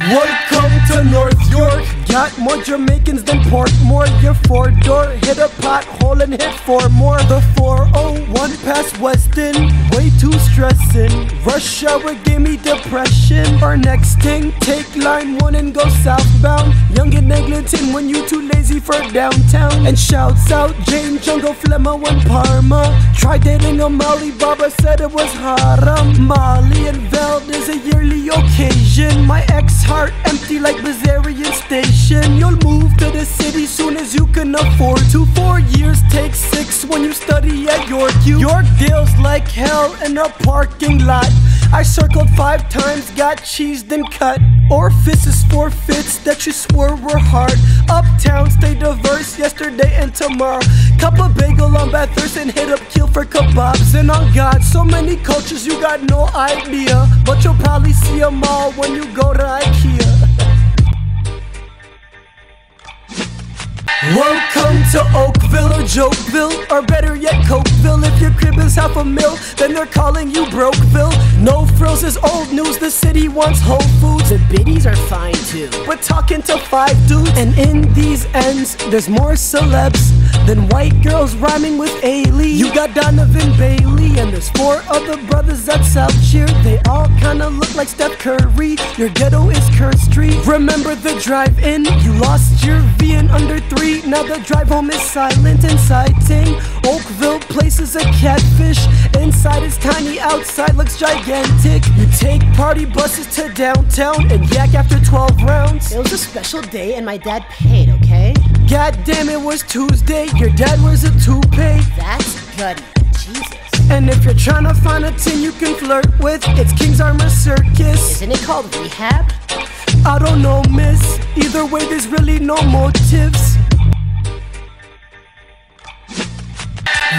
Welcome to North York. Got more Jamaicans than Portmore. Your four door hit a pothole and hit four more. The 401 past Weston, way too stressing. Rush hour gave me depression. Our next thing, take line one and go southbound. Yonge and Eglinton when you too lazy for downtown. And shouts out Jane Jungle Flemo and Parma. Tried dating a Molly Baba said it was haram. Molly and Veld is a yearly occasion. My as you can afford to. Four years take six when you study at York U. York deals like hell in a parking lot. I circled five times, got cheesed and cut. Orifices forfeits that you swore were hard. Uptown stay diverse yesterday and tomorrow. Cup of bagel on Bathurst and hit up Keele for kebabs. And on God, so many cultures you got no idea. But you'll probably see them all when you go to Oakville or Jokeville, or better yet, Cokeville. If your crib is half a mil, then they're calling you Brokeville. No frills is old news, the city wants Whole Foods. The biddies are fine too. We're talking to five dudes, and in these ends, there's more celebs than white girls rhyming with Ailey. You got Donovan Bailey, and there's four other brothers at South Cheer. They all kinda look like Steph Curry. Your ghetto is Kerr Street. Remember the drive in? You lost your V in under three. Now the drive home is silent and sighting. Oakville places a catfish. Inside is tiny, outside looks gigantic. You take party buses to downtown and yak after 12 rounds. It was a special day and my dad paid, okay? God damn it was Tuesday. Your dad wears a toupee. That's gutty. Jesus. And if you're trying to find a teen you can flirt with, it's King's Armor Circus. Isn't it called rehab? I don't know, miss. Either way, there's really no motives.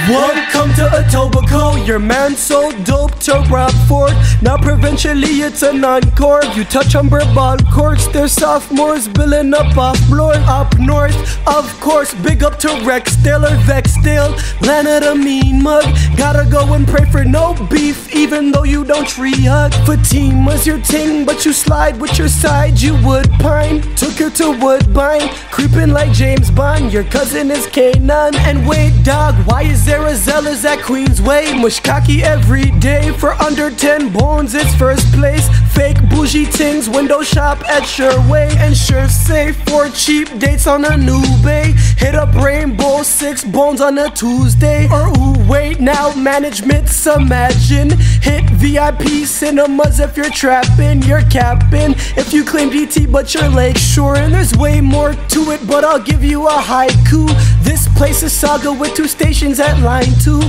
Welcome to Etobicoke, your man so dope to Rockford. Now provincially it's a non-core. You touch Humber ball courts, there's sophomores billing up off floor. Up north, of course, big up to Rexdale or Vexdale. Land of the mean mug, gotta go and pray for no beef, even though you don't tree hug. Fatima's your ting, but you slide with your side, you would pine. Took her to Woodbine, creeping like James Bond. Your cousin is Kanan. And wait, dog, why is there Zealous at Queensway? Mushkaki every day for under 10 bones, it's first place. Fake bougie tings, window shop at Sherway. And sure safe for cheap dates on a new bay. Hit up Rainbow, six bones on a Tuesday. Or ooh, wait, now management's imagine. Hit VIP cinemas if you're trapping, you're capping. If you claim DT but you're Shore, and there's way more to it, but I'll give you a haiku. This place is Sauga with two stations at line two.